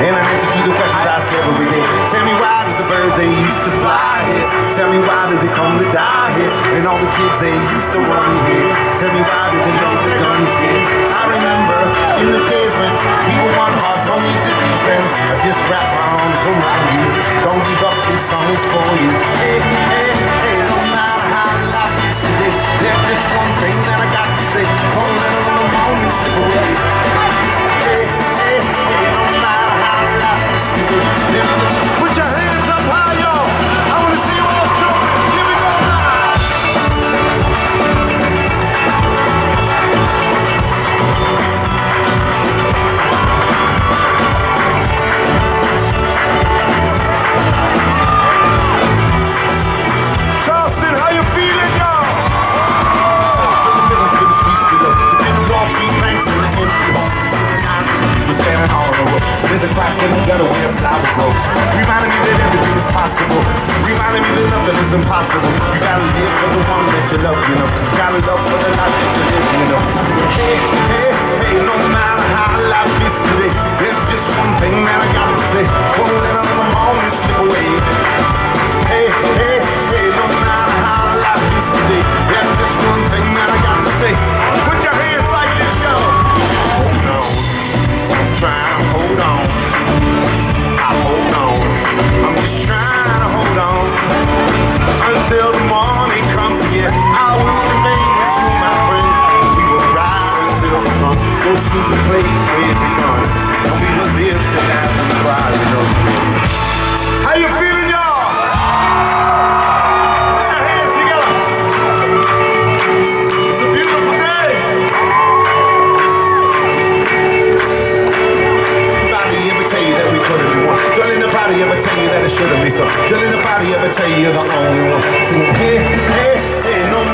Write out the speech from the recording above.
And I answer to the questions I ask every day. Tell me why did the birds they used to fly here? Tell me why did they come to die here? And all the kids they used to run here. Tell me why did they know the guns here? I remember in the days when people want hard, don't need to defend. I just wrap my arms around you. Don't give up, this song is for you. Over. A crack in the gutter where a flower grows. Reminding me that everything is possible. Reminding me that nothing is impossible. You gotta live for the one that you love, you know. You gotta love for the life that you live, you know. Hey, hey, hey, no matter how life is today, there's just one thing that I gotta say. Hold on. I hold on, I'm just trying to hold on until the morning comes again. I will remain with you, my friend. We will ride until the sun goes to the place where shouldn't be so. Don't anybody ever tell you you're the only one. Sing, hey, hey, hey, no